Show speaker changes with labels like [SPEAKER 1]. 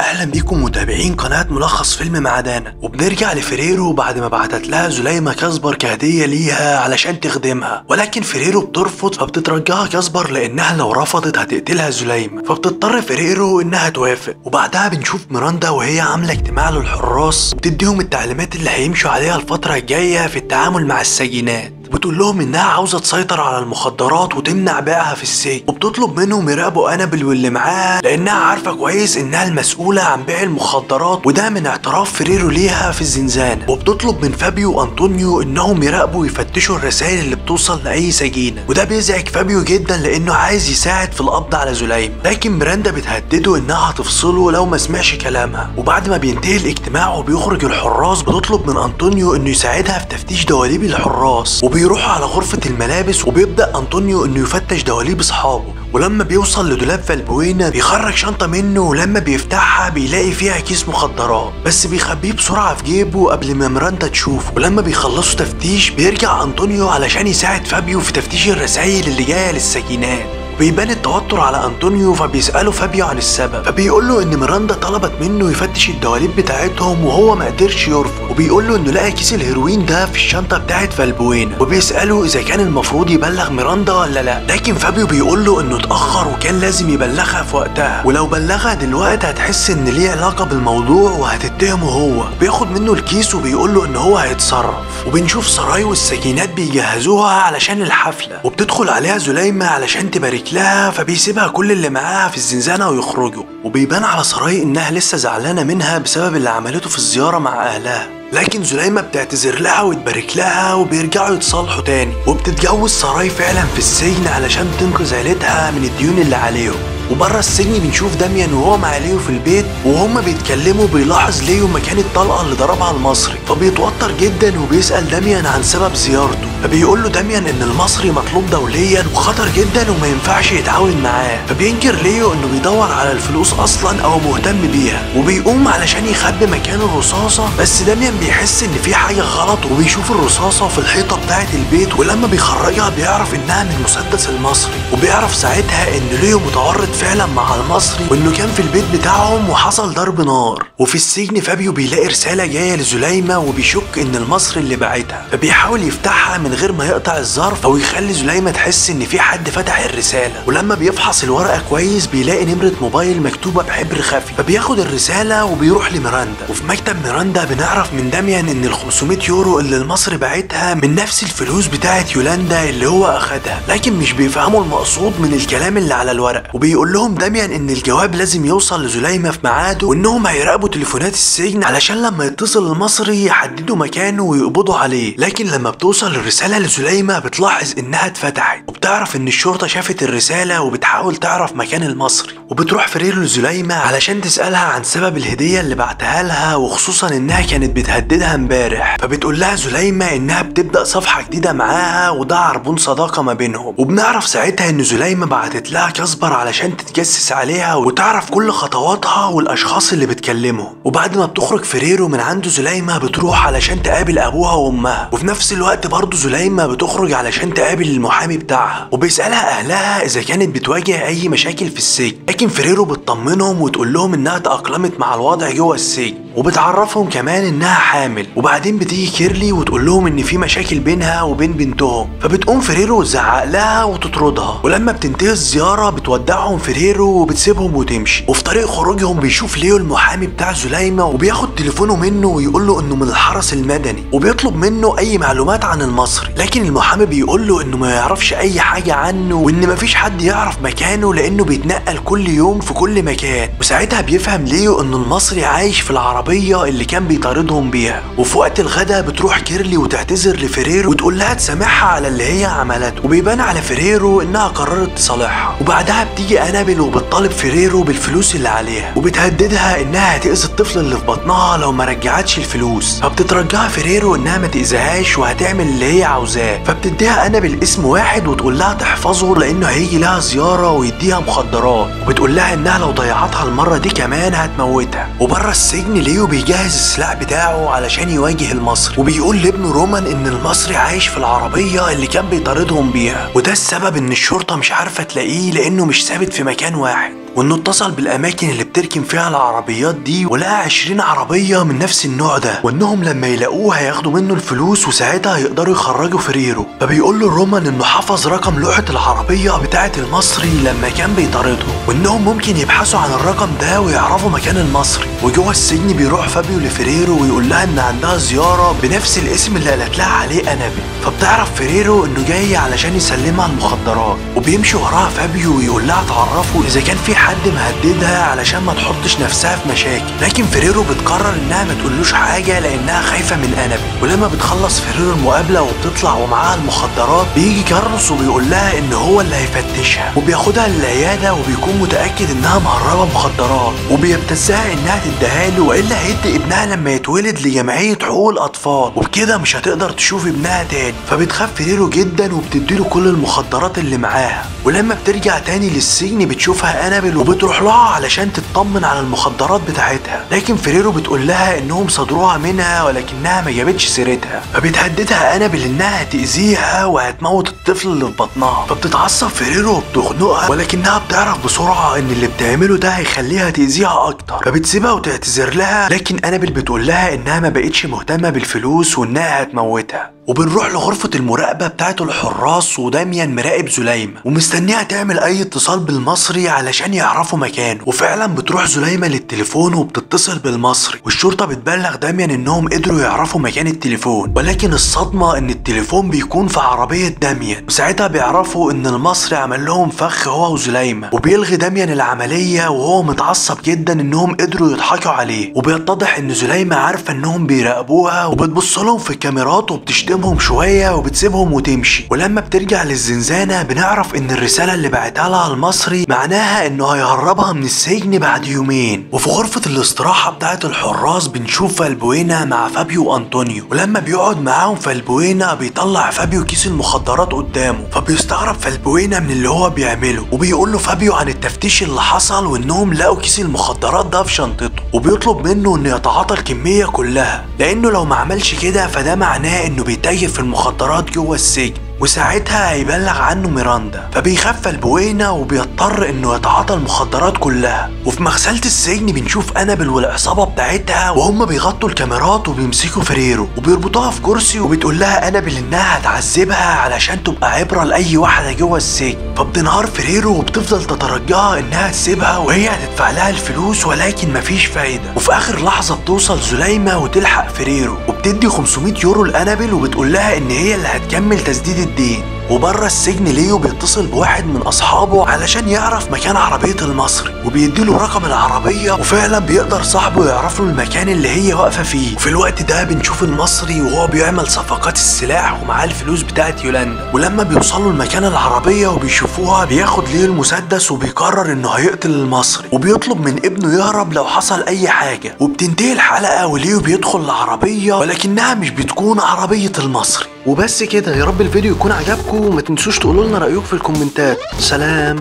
[SPEAKER 1] أهلا بيكم متابعين قناة ملخص فيلم معادنا وبنرجع لفيريرو بعد ما بعتت لها زليمة كاسبر كهدية ليها علشان تخدمها. ولكن فريرو بترفض فبتترجاها كاسبر لأنها لو رفضت هتقتلها زليمة. فبتضطر فريرو إنها توافق. وبعدها بنشوف ميراندا وهي عاملة اجتماع للحراس وبتديهم التعليمات اللي هيمشوا عليها الفترة الجاية في التعامل مع السجينات. بتقول لهم إنها عاوزة تسيطر على المخدرات وتمنع بيعها في السجن. وبتطلب منهم يراقبوا انابل واللي معاها لأنها عارفة كويس إنها المسؤولة عن بيع المخدرات وده من اعتراف فريرو ليها في الزنزانة. وبتطلب من فابيو وأنطونيو إنهم يراقبوا ويفتشوا الرسائل اللي بتوصل لأي سجينة. وده بيزعج فابيو جدا لأنه عايز يساعد في القبض على زليمة لكن ميراندا بتهدده إنها هتفصله لو ما سمعش كلامها. وبعد ما بينتهي الاجتماع وبيخرج الحراس بتطلب من أنطونيو إنه يساعدها في تفتيش دواليب الحراس. وبيروحوا على غرفة الملابس وبيبدأ أنطونيو إنه يفتش دواليب أصحابه. ولما بيوصل لدولاب فالبوينا بيخرج شنطة منه ولما بيفتحها بيلاقي فيها كيس مخدرات. بس بيخبيه بسرعة في جيبه قبل ما ميراندا تشوفه. ولما بيخلصوا تفتيش بيرجع أنطونيو علشان يساعد فابيو في تفتيش الرسائل اللي جاية للسجينات بيبان التوتر على أنطونيو فبيسأله فابيو عن السبب. فبيقول له إن ميراندا طلبت منه يفتش الدواليب بتاعتهم وهو ما قدرش يرفض. وبيقول له إنه لقى كيس الهيروين ده في الشنطة بتاعت فالبوينا. وبيسأله إذا كان المفروض يبلغ ميراندا ولا لأ. لكن فابيو بيقول له إنه اتأخر وكان لازم يبلغها في وقتها. ولو بلغها دلوقتي هتحس إن ليه علاقة بالموضوع وهتتهمه هو. بياخد منه الكيس وبيقول له إن هو هيتصرف. وبنشوف سراي والسجينات بيجهزوها علشان الحفلة. وبتدخل عليها زليمة علشان تبارك لها فبيسيبوها كل اللي معاها في الزنزانة ويخرجوا. وبيبان على سراي إنها لسه زعلانة منها بسبب اللي عملته في الزيارة مع أهلها. لكن زليمة بتعتذر لها وتبارك لها وبيرجعوا يتصالحوا تاني. وبتتجوز سراي فعلا في السجن علشان تنقذ عيلتها من الديون اللي عليهم. وبره السجن بنشوف داميان وهو مع ليو في البيت وهما بيتكلموا بيلاحظ ليو مكان الطلقة اللي ضربها المصري. فبيتوتر جدا وبيسأل داميان عن سبب زيارته. فبيقول له داميان إن المصري مطلوب دوليا وخطر جدا وما ينفعش يتعاون معاه. فبينكر ليو إنه بيدور على الفلوس أصلا أو مهتم بيها. وبيقوم علشان يخبي مكان الرصاصة بس داميان بيحس إن في حاجة غلط وبيشوف الرصاصة في الحيطة بتاعه البيت ولما بيخرجها بيعرف إنها من المسدس المصري. وبيعرف ساعتها إن ليو متورط فعلا مع المصري وإنه كان في البيت بتاعهم وحصل ضرب نار. وفي السجن فابيو بيلاقي رسالة جاية لزليمة وبيشك إن المصري اللي باعتها فبيحاول يفتحها من غير ما يقطع الظرف أو يخلي زليمه تحس إن في حد فتح الرسالة. ولما بيفحص الورقة كويس بيلاقي نمرة موبايل مكتوبة بحبر خفي. فبياخد الرسالة وبيروح لميراندا. وفي مكتب ميراندا بنعرف من داميان إن ال 500 يورو اللي المصري باعتها من نفس الفلوس بتاعت يولاندا اللي هو أخدها. لكن مش بيفهموا المقصود من الكلام اللي على الورق. وبيقول لهم داميان إن الجواب لازم يوصل لزليمه في ميعاده وإنهم هيراقبوا تليفونات السجن علشان لما يتصل المصري يحددوا مكانه ويقبضوا عليه. لكن لما بتوصل الرسالة لزليمه بتلاحظ إنها اتفتحت وبتعرف إن الشرطة شافت الرسالة وبتحاول تعرف مكان المصري. وبتروح فرير لزليمه علشان تسألها عن سبب الهدية اللي بعتها لها وخصوصا إنها كانت بتهددها امبارح. فبتقول لها زليمه إنها بتبدأ صفحة جديدة معاها وده عربون صداقة ما بينهم. وبنعرف ساعتها إن زليمه بعتت لها كاسبر علشان تتجسس عليها وتعرف كل خطواتها والأشخاص اللي بتكلمهم. وبعد ما بتخرج فريرو من عنده زليمه بتروح علشان تقابل أبوها وأمها. وفي نفس الوقت برضه زليمه بتخرج علشان تقابل المحامي بتاعها وبيسألها أهلها إذا كانت بتواجه أي مشاكل في السجن. لكن فريرو بتطمنهم وتقول لهم إنها تأقلمت مع الوضع جوه السجن وبتعرفهم كمان إنها حامل. وبعدين بتيجي كيرلي وتقول لهم إن في مشاكل بينها وبين بنتهم فبتقوم فريرو تزعق لها وتطردها. ولما بتنتهي الزيارة بتودعهم فريرو وبتسيبهم وتمشي. وفي طريق خروجهم بيشوف ليو المحامي بتاع زليمه وبياخد تليفونه منه ويقول له إنه من الحرس المدني. وبيطلب منه أي معلومات عن المصري. لكن المحامي بيقول له إنه ما يعرفش أي حاجة عنه وإن مفيش حد يعرف مكانه لأنه بيتنقل كل يوم في كل مكان. وساعتها بيفهم ليو ان المصري عايش في العربية اللي كان بيطاردهم بيها. وفي وقت الغدا بتروح كيرلي وتعتذر لفريرو وتقول لها تسامحها على اللي هي عملته. وبيبان على فريرو إنها قررت تصالحها. وبعدها بتيجي أنابل وبتطالب فريرو بالفلوس اللي عليها. وبتهددها إنها هتأذي الطفل اللي في بطنها لو ما رجعتش الفلوس. فبتترجاها فريرو إنها ما تأذيهاش وهتعمل اللي هي عاوزاه. فبتديها انابل اسم واحد وتقول لها تحفظه لأنه هيجي لها زيارة ويديها مخدرات. وبتقول لها إنها لو ضيعتها المرة دي كمان هتموتها. وبره السجن ليو بيجهز السلاح بتاعه علشان يواجه المصري. وبيقول لابنه رومان إن المصري عايش في العربية اللي كان بيطاردهم بيها. وده السبب إن الشرطة مش عارفة تلاقيه لأنه مش ثابت في مكان واحد. وإنه اتصل بالأماكن اللي بتركن فيها العربيات دي ولقى 20 عربية من نفس النوع ده وإنهم لما يلاقوه هياخدوا منه الفلوس وساعتها هيقدروا يخرجوا فريرو فبيقول له رومان إنه حفظ رقم لوحة العربية بتاعة المصري لما كان بيطارده وإنهم ممكن يبحثوا عن الرقم ده ويعرفوا مكان المصري. وجوه السجن بيروح فابيو لفريرو ويقول لها إن عندها زيارة بنفس الاسم اللي قالت لها عليه انابل فبتعرف فريرو إنه جاي علشان يسلمها المخدرات وبيمشي وراها فابيو ويقول لها تعرفه إذا كان في حد مهددها علشان ما تحطش نفسها في مشاكل. لكن فريرو بتقرر إنها ما تقولوش حاجة لأنها خايفة من انابل ولما بتخلص فريرو المقابلة وبتطلع ومعاها المخدرات بيجي كارلوس وبيقول لها إن هو اللي هيفتشها. وبياخدها للعيادة وبيكون متأكد إنها مهربة مخدرات. وبيبتزها إنها تديها له وإلا هيدي ابنها لما يتولد لجمعية حقوق الأطفال. وبكده مش هتقدر تشوف ابنها تاني. فبتخاف فريرو جدا وبتديله كل المخدرات اللي معاها. ولما بترجع تاني للسجن بتشوفها انابل وبتروح لها علشان تطمن على المخدرات بتاعتها. لكن فريرو بتقول لها إنهم صادروها منها ولكنها ما جابتش سيرتها. فبتهددها انابل انها هتأذيها وهتموت الطفل اللي في بطنها. فبتتعصب فريرو وبتخنقها ولكنها بتعرف بسرعة إن اللي بتعمله ده هيخليها تأذيها أكتر. فبتسيبها وتعتذر لها لكن أنابل بتقول لها إنها ما بقتش مهتمة بالفلوس وإنها هتموتها. وبنروح لغرفة المراقبة بتاعت الحراس وداميان مراقب زليمة ومستنيها تعمل أي اتصال بالمصري علشان يعرفوا مكانه وفعلا بتروح زليمة للتليفون وبتتصل بالمصري والشرطة بتبلغ داميان إنهم قدروا يعرفوا مكان التليفون. ولكن الصدمة إن التليفون بيكون في عربية داميان وساعتها بيعرفوا إن المصري عمل لهم فخ هو وزليمة وبيلغي داميان العملية وهو متعصب جدا إنهم قدروا يضحكوا عليه. وبيتضح إن زليمة عارفة إنهم بيراقبوها وبتبص لهم في الكاميرات وبتشتمهم شوية وبتسيبهم وتمشي. ولما بترجع للزنزانة بنعرف إن الرسالة اللي بعتها لها المصري معناها إنه هيهربها من السجن بعد يومين. وفي غرفة الاستراحة بتاعت الحراس بنشوف فالبوينا مع فابيو وأنطونيو. ولما بيقعد معاهم فالبوينا بيطلع فابيو كيس المخدرات قدامه. فبيستغرب فالبوينا من اللي هو بيعمله. وبيقول له فابيو عن التفتيش اللي حصل وإنهم لقوا كيس المخدرات ده في شنطته. وبيطلب منه إنه يتعاطى الكمية كلها. لأنه لو ما عملش كده فده معناه إنه بيتاجر في المخدرات جوه السجن وساعتها هيبلغ عنه ميراندا. فبيخاف فالبوينا وبيضطر إنه يتعاطى المخدرات كلها. وفي مغسلة السجن بنشوف أنابل والعصابة بتاعتها وهم بيغطوا الكاميرات وبيمسكوا فريرو وبيربطوها في كرسي وبتقول لها أنابل إنها هتعذبها علشان تبقى عبرة لأي واحدة جوه السجن. فبتنهار فريرو وبتفضل تترجاها إنها تسيبها وهي هتدفع لها الفلوس ولكن مفيش فايدة. وفي آخر لحظة بتوصل زليمه وتلحق فريرو وبتدي 500 يورو لأنابل وبتقول لها إن هي اللي هتكمل تسديد الدين. وبره السجن ليو بيتصل بواحد من أصحابه علشان يعرف مكان عربية المصري. وبيديله رقم العربية وفعلا بيقدر صاحبه يعرف له المكان اللي هي واقفة فيه. وفي الوقت ده بنشوف المصري وهو بيعمل صفقات السلاح ومعاه الفلوس بتاعت يولاندا. ولما بيوصلوا لمكان العربية وبيشوفوها بياخد ليه المسدس وبيقرر إنه هيقتل المصري. وبيطلب من ابنه يهرب لو حصل أي حاجة. وبتنتهي الحلقة وليو بيدخل العربية ولكنها مش بتكون عربية المصري. وبس كده يا رب الفيديو يكون عجبكم. وما تنسوش تقولوا لنا رايكم في الكومنتات. سلام.